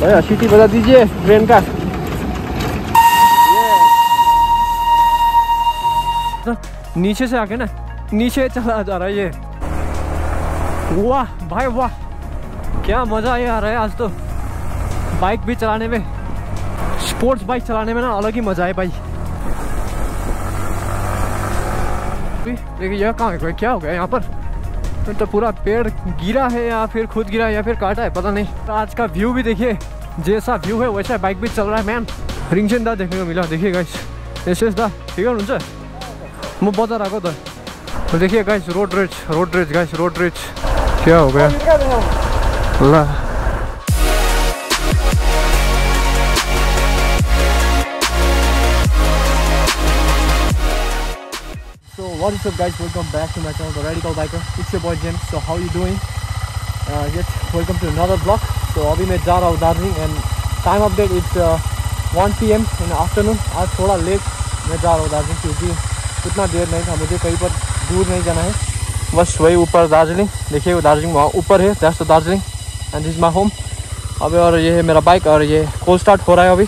भैया सीटी बजा दीजिए, ट्रेन का। नीचे से आके ना, नीचे चला जा रहा है ये। वाह, भाई वाह, क्या मज़ा आ रहा है आज तो। बाइक भी चलाने में स्पोर्ट्स बाइक चलाने में ना अलग ही मज़ा है भाई। देखिए, यह कहाँ क्या हो गया यहाँ पर? तो पूरा पेड़ गिरा है या फिर खुद गिरा है या फिर काटा है पता नहीं। तो आज का व्यू भी देखिए जैसा व्यू है वैसा बाइक भी चल रहा है मैन रिंगसेन दा देखने को मिला देखिए गाइस एस एस दा ठिक हुनुहुन्छ म बजार आएको तो। देखिए guys road rage road rage guys road rage क्या हो गया? ला what is up guys, welcome back to my channel The Radical Biker. It's your boy James, so how you doing? Uh, yes, welcome to another vlog. So अभी मैं जा रहा हूँ Darjeeling and time update it's one P M in afternoon आज थोड़ा late मैं जा रहा हूँ दार्जिलिंग क्योंकि उतना देर नहीं था मुझे कहीं पर दूर नहीं जाना है। बस वही ऊपर दार्जिलिंग। देखिए वो दार्जिलिंग वहाँ ऊपर है that's Darjeeling and this my home अभी और ये है मेरा बाइक और ये कोल स्टार्ट हो रहा है अभी।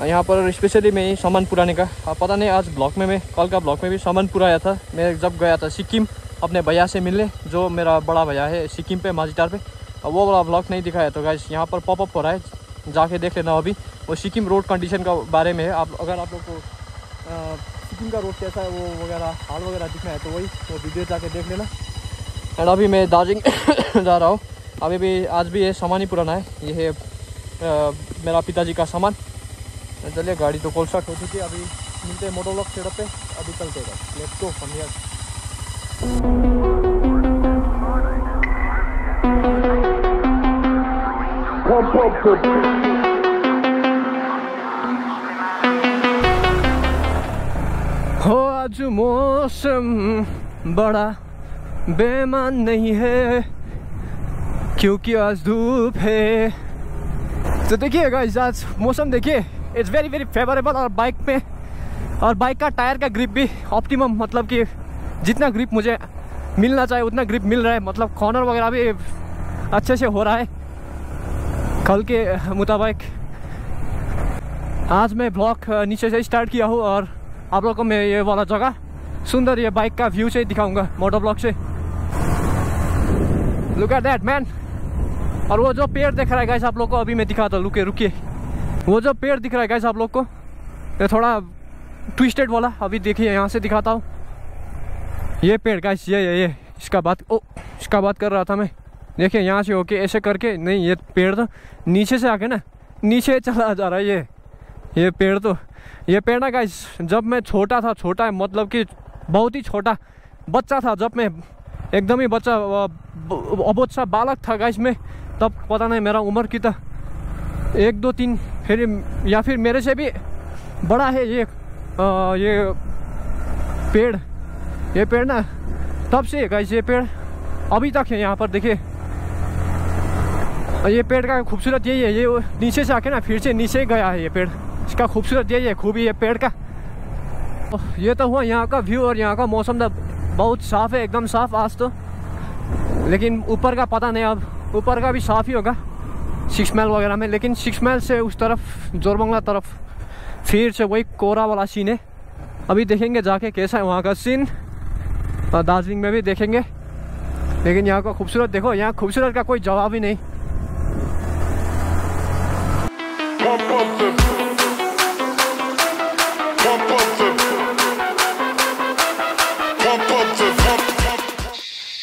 यहाँ पर स्पेशली मैं ही सामान पुराने का अब पता नहीं आज ब्लॉक में मैं, कल का ब्लॉक में भी सामान पुराया था। मैं जब गया था सिक्किम, अपने भैया से मिलने, जो मेरा बड़ा भैया है सिक्किम पे, माजीटार पे वो वाला ब्लॉक नहीं दिखाया। तो गाइस यहाँ पर पॉपअप हो रहा है, जाके देख लेना अभी। वो सिक्किम रोड कंडीशन का बारे में है। आप, अगर आप लोग को सिक्किम का रोड कैसा है, वो वगैरह, हाल वगैरह दिखना है तो वही, वो वीडियो जाके देख लेना। एंड अभी मैं दार्जिलिंग जा रहा हूँ। अभी भी, आज भी ये सामान ही। पुराना है ये है मेरा पिताजी का सामान। चलिए, गाड़ी तो कोल स्टार्ट हो चुकी है। अभी मिलते हैं मोटो ब्लॉक सेटअप पे अभी चलते हैं लेट्स गो फ्रॉम हियर हो, आज मौसम बड़ा बेमान नहीं है, क्योंकि आज धूप है। तो देखिए गाइस आज मौसम देखिए। इट्स वेरी वेरी फेवरेबल और बाइक पे, और बाइक का टायर का ग्रिप भी ऑप्टिमम मतलब कि जितना ग्रिप मुझे मिलना चाहिए उतना ग्रिप मिल रहा है। मतलब कॉर्नर वगैरह भी अच्छे से हो रहा है। कल के मुताबिक आज मैं ब्लॉक नीचे से स्टार्ट किया हूँ और आप लोग को मैं ये वाला जगह, सुंदर ये बाइक का व्यू से दिखाऊँगा मोटर ब्लॉक से। लुक एट दैट मैन और वो जो पेड़ देख रहा है गाइस आप लोग को अभी मैं दिखाता हूँ। रुके रुकिए। वो जो पेड़ दिख रहा है गाइस आप लोग को ये थोड़ा ट्विस्टेड वाला अभी देखिए यहाँ से दिखाता हूँ। ये पेड़ गाइस ये ये ये इसका बात ओ इसका बात कर रहा था मैं। देखिए यहाँ से होके ऐसे करके नहीं ये पेड़ तो नीचे से आके ना नीचे चला जा रहा है ये। ये पेड़ तो ये पेड़ ना गाइस जब मैं छोटा था छोटा मतलब कि बहुत ही छोटा बच्चा था जब मैं एकदम ही बच्चा अ, सा बालक था गाइस में तब पता नहीं मेरा उम्र कितना एक दो तीन फिर या फिर मेरे से भी बड़ा है ये अ, ये पेड़। ये पेड़ ना तब से गाइस ये पेड़ अभी तक है यहाँ पर देखिए। ये पेड़ का खूबसूरत यही है ये नीचे से आके ना फिर से नीचे गया है ये पेड़। इसका खूबसूरत यही है खूबी ये पेड़ का। ओह, ये तो हुआ यहाँ का व्यू और यहाँ का मौसम तो बहुत साफ़ है एकदम साफ़ आज तो। लेकिन ऊपर का पता नहीं अब ऊपर का भी साफ़ ही होगा। सिक्स माइल वगैरह में, लेकिन सिक्स माइल से उस तरफ़, जोरबंगला तरफ़, फिर से वही कोरा वाला सीन है। अभी देखेंगे जाके कैसा है वहाँ का सीन और दार्जिलिंग में भी देखेंगे। लेकिन यहाँ का खूबसूरत, देखो, यहाँ खूबसूरत का कोई जवाब ही नहीं.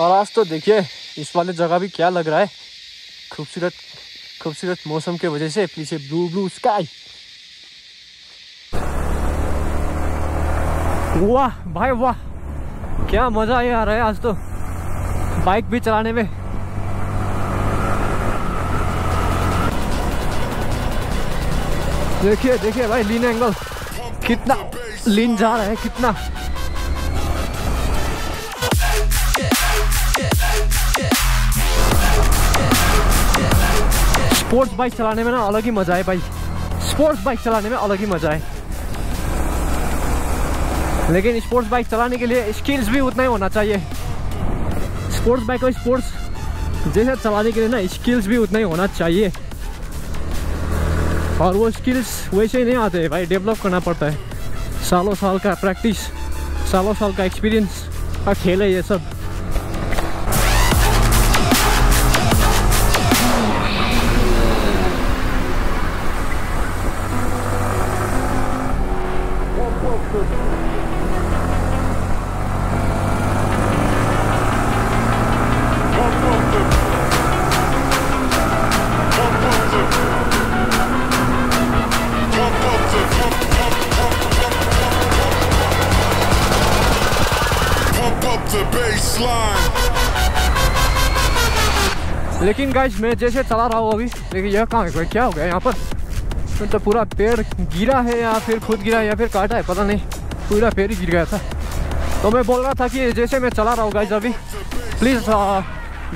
और आज तो देखिए, इस वाले जगह भी क्या लग रहा है। खूबसूरत। खूबसूरत मौसम के वजह से पीछे ब्लू ब्लू स्काई वाह, भाई वाह। क्या मज़ा आ रहा है आज तो। बाइक भी चलाने में। देखिए देखिए भाई लीन एंगल कितना लीन जा रहा है, कितना। स्पोर्ट्स बाइक चलाने में ना अलग ही मज़ा है भाई। स्पोर्ट्स बाइक चलाने में अलग ही मज़ा है। लेकिन स्पोर्ट्स बाइक चलाने के लिए स्किल्स भी उतना ही होना चाहिए। स्पोर्ट्स बाइक और स्पोर्ट्स जैसे चलाने के लिए ना स्किल्स भी उतना ही होना चाहिए। और वो स्किल्स वैसे ही नहीं आते भाई डेवलप करना पड़ता है। सालों साल का प्रैक्टिस सालों साल का एक्सपीरियंस का खेल है ये सब। लेकिन गाइज़ मैं जैसे चला रहा हूँ अभी लेकिन यह कहाँ है क्या हो गया यहाँ पर? तो, तो पूरा पेड़ गिरा है या फिर खुद गिरा है या फिर काटा है पता नहीं। पूरा पेड़ ही गिर गया था। तो मैं बोल रहा था कि जैसे मैं चला रहा हूँ गाइज़ अभी प्लीज़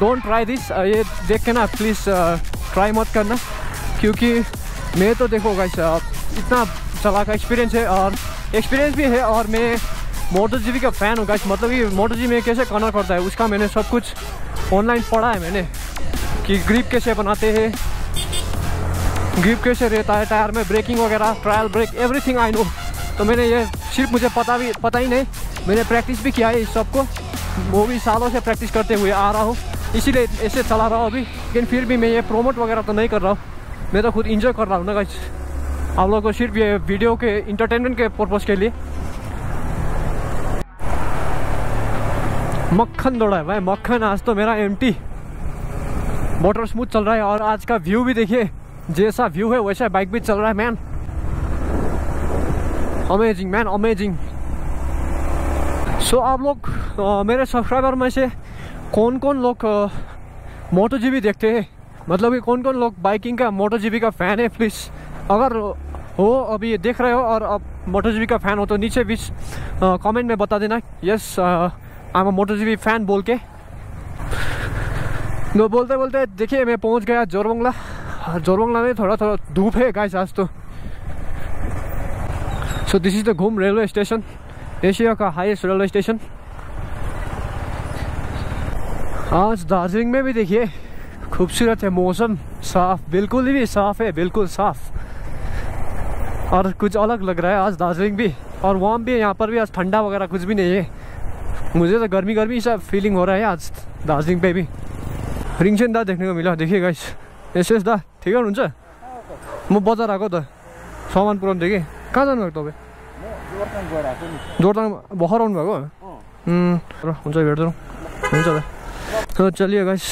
डोंट ट्राई दिस ये देख के ना प्लीज़ ट्राई मत करना। क्योंकि मैं तो देखो गाइज़ इतना चला का एक्सपीरियंस है और एक्सपीरियंस भी है और मैं मोटो जी का फ़ैन हूँ गाइज़ मतलब कि मोटो जी में कैसे कॉर्नर करता है, उसका मैंने सब कुछ ऑनलाइन पढ़ा है मैंने कि ग्रिप कैसे बनाते हैं ग्रिप कैसे रहता है टायर में ब्रेकिंग वगैरह trial brake everything I know तो मैंने ये सिर्फ़ मुझे पता भी, पता ही नहीं, मैंने प्रैक्टिस भी किया है इस सबको। वो भी सालों से प्रैक्टिस करते हुए आ रहा हूँ। इसीलिए ऐसे चला रहा हूँ अभी, लेकिन फिर भी मैं ये प्रोमोट वगैरह तो नहीं कर रहा हूँ। मैं तो खुद इंजॉय कर रहा हूँ ना गाइस आप लोगों को सिर्फ़ ये वीडियो के इंटरटेनमेंट के पर्पज़ के लिए। मक्खन दौड़ा है। भाई मक्खन आज तो मेरा एम टी मोटर स्मूथ चल रहा है और आज का व्यू भी देखिए। जैसा व्यू है वैसा बाइक भी चल रहा है man amazing man amazing so आप लोग अ, मेरे सब्सक्राइबर में से कौन कौन लोग मोटो जी देखते हैं? मतलब कि कौन कौन लोग बाइकिंग का मोटो जी का फ़ैन है प्लीज़ अगर हो अभी देख रहे हो और अब मोटो जी का फ़ैन हो तो नीचे बीच कमेंट में बता देना। Yes I am Moto G fan बोल के। तो बोलते बोलते देखिए, मैं पहुँच गया जोरबंगला। और जोरबंगला में थोड़ा थोड़ा धूप है गाइस आज तो। So this is the Ghum railway station Asia का हाईएस्ट रेलवे स्टेशन आज दार्जिलिंग में भी देखिए, खूबसूरत है मौसम, साफ़, बिल्कुल ही भी साफ़ है, बिल्कुल साफ़। और कुछ अलग लग रहा है आज दार्जिलिंग भी, और वहाँ भी है यहाँ पर भी आज ठंडा वगैरह कुछ भी नहीं है। मुझे तो गर्मी गर्मी सा फीलिंग हो रहा है आज। दार्जिलिङ पे भी। रिङसेन दा देख्ने को मिला। देखिए गाइस एसएस दा ठिकै हुनुहुन्छ म बजार आएको त सामान पुऱ्याउनु थियो कि कहाँ जानुभएको तपाईँ जोरथाङ भर्खर आउनु भएको उम्, र हुन्छ भेट्छौँ हुन्छ त तो चलिए गाइस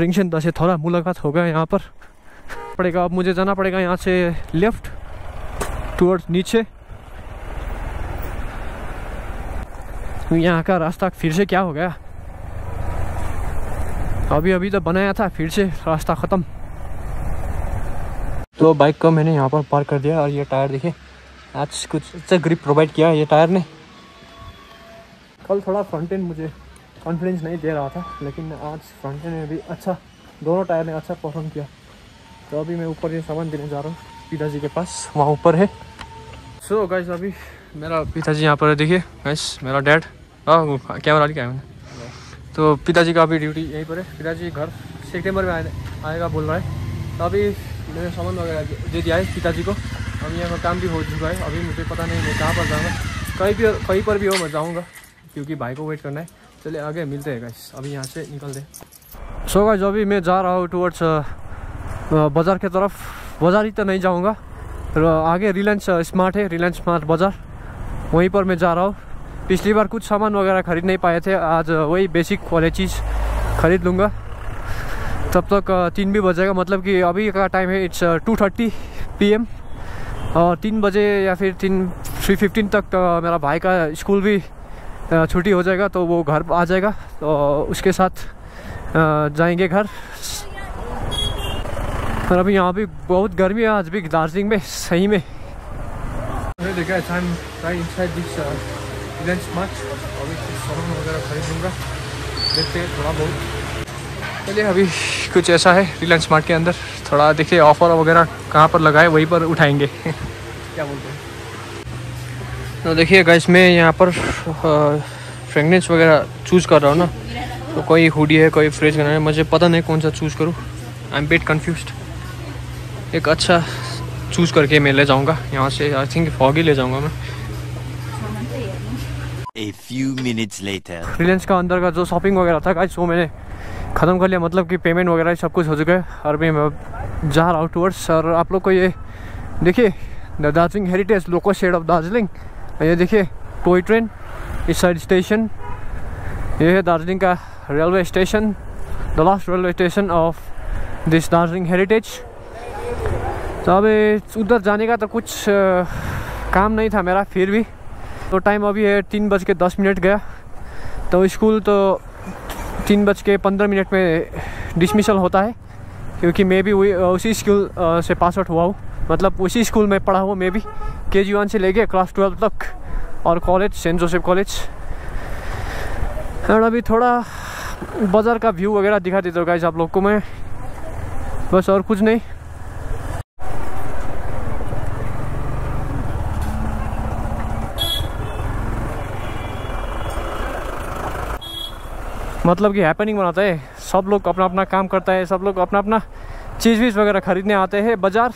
रिंगशन दा से थोड़ा मुलाकात हो गया यहाँ पर। पड़ेगा अब मुझे जाना पड़ेगा यहाँ से लेफ्ट टुवर्ड्स नीचे। यहाँ का रास्ता फिर से क्या हो गया? अभी अभी तो बनाया था फिर से रास्ता ख़त्म। तो बाइक को मैंने यहाँ पर पार्क कर दिया और ये टायर देखिए आज कुछ अच्छा ग्रिप प्रोवाइड किया ये टायर ने। कल थोड़ा फ्रंट एंड मुझे कॉन्फिडेंस नहीं दे रहा था लेकिन आज फ्रंट एंड में भी अच्छा दोनों टायर ने अच्छा परफॉर्म किया। तो अभी मैं ऊपर ये सामान देने जा रहा हूँ पिताजी के पास वहाँ ऊपर है। सो so, गाइस अभी मेरा पिताजी यहाँ पर है देखिए गाइस मेरा डैड हाँ कैमरा लेके आया तो पिताजी का अभी ड्यूटी यहीं पर है। पिताजी घर सितंबर में आए आएगा बोल रहा है। तो अभी मैंने सामान वगैरह दे दिया है पिताजी को। अभी यहाँ का काम भी हो चुका है। अभी मुझे पता नहीं मैं कहाँ पर जाऊँगा। कहीं भी कहीं पर भी हो मैं जाऊँगा क्योंकि भाई को वेट करना है। चलिए आगे मिलते हैं गाइस अभी यहाँ से निकलते हैं। सो गाइस अभी मैं जा रहा हूँ टुवर्ड्स बाज़ार के तरफ़। बाज़ार ही तो नहीं जाऊँगा। र आगे रिलायंस स्मार्ट है। रिलायंस स्मार्ट बाज़ार। वहीं पर मैं जा रहा हूँ। पिछली बार कुछ सामान वगैरह खरीद नहीं पाए थे आज वही बेसिक वाले चीज़ खरीद लूँगा। तब तक तीन भी बजेगा मतलब कि अभी का टाइम है it's two thirty P M और तीन बजे या फिर तीन थ्री फिफ्टीन तक अ, मेरा भाई का स्कूल भी छुट्टी हो जाएगा तो वो घर आ जाएगा तो उसके साथ जाएँगे घर। और अभी यहाँ भी बहुत गर्मी है आज भी दार्जिलिंग में सही में। देखा है इवेंट स्मार्ट अभी सामान वगैरह खरीद लूँगा देखते हैं, थोड़ा बहुत। चलिए, अभी कुछ ऐसा है रिलायंस मार्ट के अंदर। थोड़ा देखिए ऑफ़र वगैरह कहाँ पर लगाए है वहीं पर उठाएँगे। क्या बोलते हैं? तो देखिए गाइस मैं यहाँ पर फ्रेगनेंस वगैरह चूज़ कर रहा हूँ ना। तो कोई हुडी है, कोई फ्रेश करना है मुझे पता नहीं कौन सा चूज़ करूँ। आई एम बेट कन्फ्यूज़ एक अच्छा चूज़ करके मैं ले जाऊँगा, यहाँ से आई थिंक फॉगी ले जाऊँगा मैं। A few minutes later. Reliance का अंदर का जो शॉपिंग वगैरह था गाइस वो मैंने ख़त्म कर लिया। मतलब कि पेमेंट वगैरह सब कुछ हो चुका है। और मैं जा रहा हूँ टूवर्ड्स और आप लोग को ये देखिए the Darjeeling heritage loco shed of Darjeeling ये देखिए टॉय ट्रेन इस साइड स्टेशन ये है दार्जिलिंग का railway station the last railway station of this Darjeeling heritage तो अभी उधर जाने का तो कुछ अ, काम नहीं था मेरा फिर भी तो टाइम अभी है तीन बज के दस मिनट गया। तो स्कूल तो तीन बज के पंद्रह मिनट में डिसमिसल होता है, क्योंकि मैं भी उसी स्कूल से पास आउट हुआ हूँ। मतलब उसी स्कूल में पढ़ा हुआ मैं भी के जी वन से लेके क्लास ट्वेल्व तक, और कॉलेज सेंट जोसेफ कॉलेज और अभी थोड़ा बाज़ार का व्यू वगैरह दिखा देता हूँ गाइज़ आप लोग को मैं। बस और कुछ नहीं। मतलब कि हैपनिंग बनाता है। सब लोग अपना अपना काम करता है, सब लोग अपना अपना चीज़ वीज़ वगैरह खरीदने आते हैं, बाज़ार।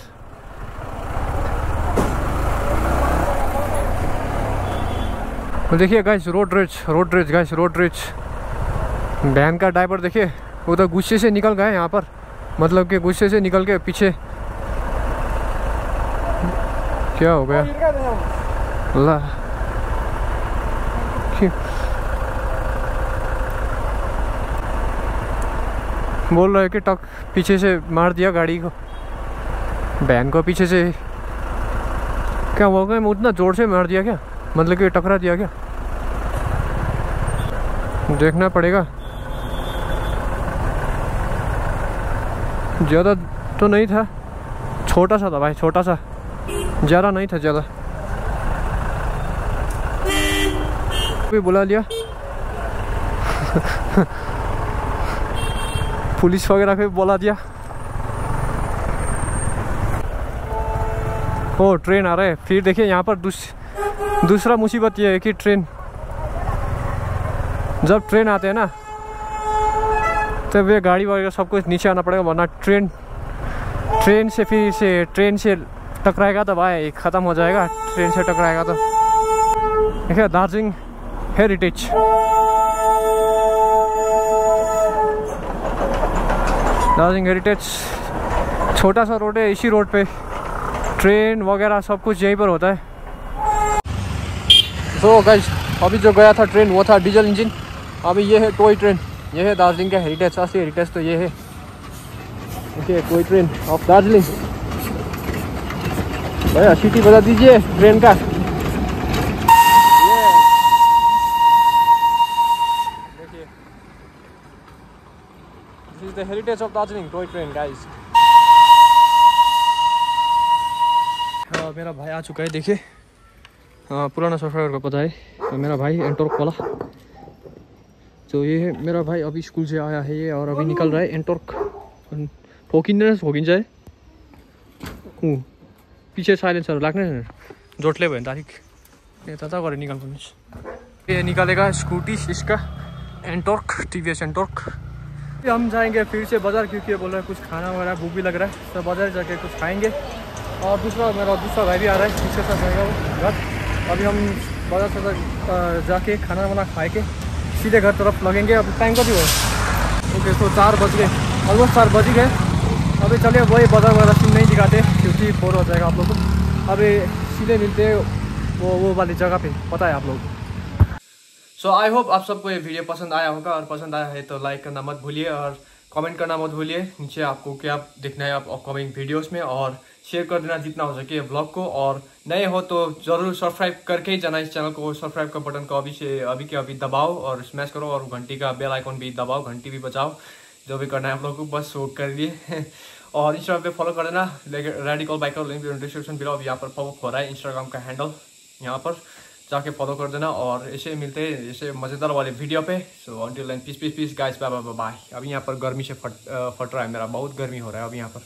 तो देखिए guys road rage road rage guys road rage van का ड्राइवर देखिए, वो तो गुस्से से निकल गए यहाँ पर। मतलब कि गुस्से से निकल के पीछे। क्या हो गया? अल्लाह। बोल रहे कि टक, पीछे से मार दिया गाड़ी को। वैन को पीछे से। क्या हुआ क्या? उतना ज़ोर से मार दिया क्या? मतलब कि टकरा दिया क्या? देखना पड़ेगा। ज़्यादा तो नहीं था। छोटा सा था भाई, छोटा सा। ज़्यादा नहीं था ज़्यादा। भी बुला लिया। पुलिस वगैरह को बुला दिया। ओ ट्रेन आ रहा है। फिर देखिए यहाँ पर दूस, दूसरा मुसीबत ये है कि ट्रेन जब ट्रेन आते हैं ना तब ये गाड़ी वगैरह सब कुछ नीचे आना पड़ेगा वरना ट्रेन ट्रेन से फिर से ट्रेन से टकराएगा तो भाई ख़त्म हो जाएगा ट्रेन से टकराएगा तो देखिए दार्जिलिंग हेरिटेज। दार्जिलिंग हेरिटेज छोटा सा रोड है, इसी रोड पे। ट्रेन वगैरह सब कुछ यहीं पर होता है। तो गाइस अभी जो गया था ट्रेन वो था डीजल इंजन अभी ये है टॉय ट्रेन ये है दार्जिलिंग का हेरिटेज असली हेरिटेज तो ये है। देखिए टॉय ट्रेन ऑफ़ दार्जिलिंग। भैया सीटी बता दीजिए ट्रेन का ये देखिए the heritage of Darjeeling toy train guys हाँ, मेरा भाई आ चुका है देखिए। हाँ पुराना सब्सक्राइबर का पता है। तो मेरा भाई एंटोर्क वाला। तो ये मेरा भाई अभी स्कूल से आया है ये और अभी निकल रहा है एंटोर्क ठोकिन्छ है ऊ पछि साइलेन्सहरू लाग्ने जोटले भयो भने त अलिक यता गरेर निकाल्नुहोस् ये निकालेगा स्कूटी इसका Ntorq T V S Ntorq हम जाएँगे फिर से बाज़ार क्योंकि बोल रहे हैं कुछ खाना वगैरह, भूख भी लग रहा है। तो बाज़ार जाके कुछ खाएँगे। और दूसरा, मेरा दूसरा भाई भी आ रहा है। इसके साथ जाएगा वो घर। अभी हम बाज़ार से जाके खाना वाना खाए के सीधे घर तरफ़ लगेंगे। अब टाइम कति हो ओके तो चार बज गए। ऑलमोस्ट चार बज गए। अभी चलिए, वही बाज़ार वगैरह सीन नहीं दिखाते, क्योंकि बोर हो जाएगा आप लोग को। अभी सीधे मिलते वो वो वाली जगह पे। पता है आप लोग सो आई होप आप सबको ये वीडियो पसंद आया होगा और पसंद आया है तो लाइक करना मत भूलिए और कमेंट करना मत भूलिए। नीचे आपको क्या देखना है आप अपकमिंग वीडियोस में और शेयर कर देना जितना हो सके ब्लॉग को और नए हो तो ज़रूर सब्सक्राइब करके ही जाना इस चैनल को। सब्सक्राइब का बटन को अभी से अभी के अभी दबाओ और स्मैश करो और घंटी का बेल आइकॉन भी दबाओ, घंटी भी बचाओ जो भी करना है आप लोग को बस वो कर लिए। और इंस्टाग्राम पे फॉलो कर देना। Radical biker link description below अभी यहाँ पर पॉपअप हो रहा है इंस्टाग्राम का हैंडल यहाँ पर। जाके फॉलो कर देना और ऐसे मिलते हैं, ऐसे मज़ेदार वाले वीडियो पे। So until and peace peace peace guys bye bye bye अभी यहाँ पर गर्मी से फट फट रहा है मेरा, बहुत गर्मी हो रहा है अभी यहाँ पर।